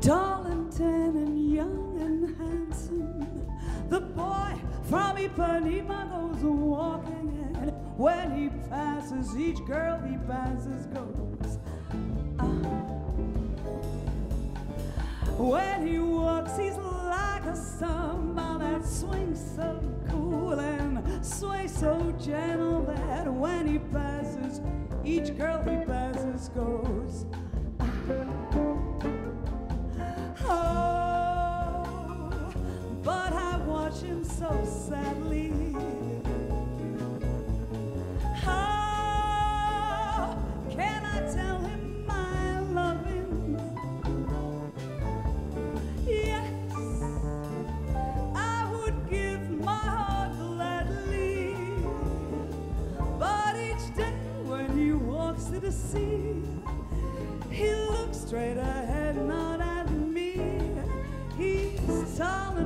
tall and tan and young and handsome. The boy from Ipanema goes walking, and when he passes, each girl he passes goes. Ah. When he walks, he's like a samba that swings so cool and sways so gentle that when he passes, each girl he passes goes. Straight ahead, not at me. He's tall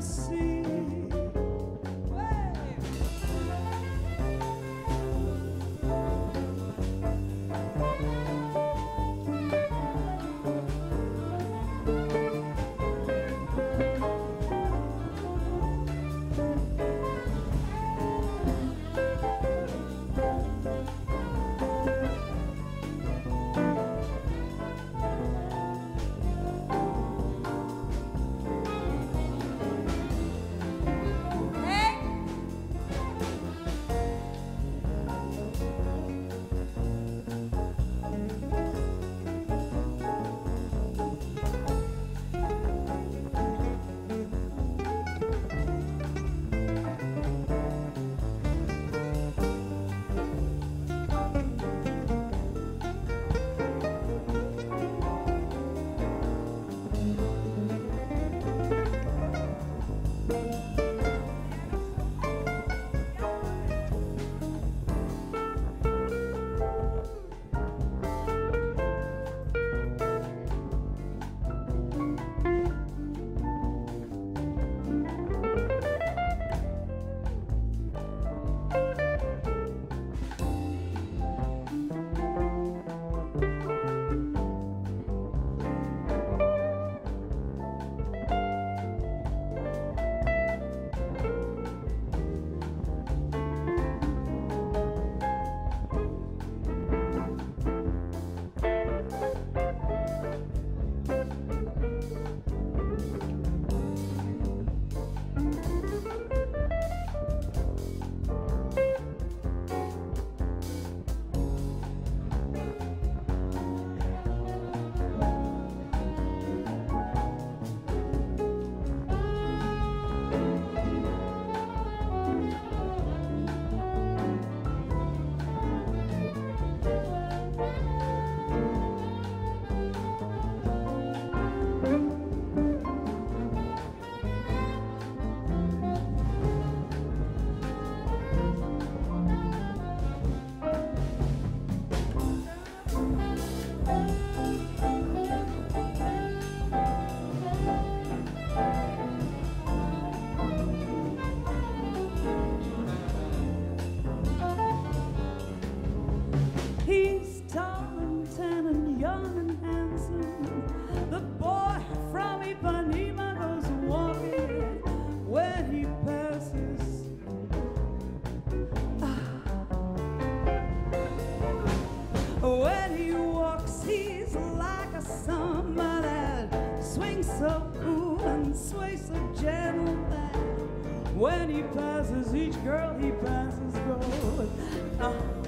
see. So cool and sways so gentle when he passes, each girl he passes goes. Ah.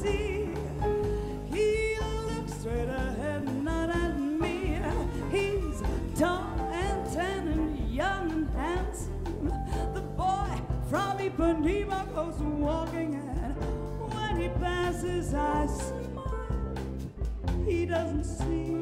Sea, he looks straight ahead, not at me. He's tall and tan and young and handsome. The boy from Ipanema goes walking, and when he passes, I smile. He doesn't see.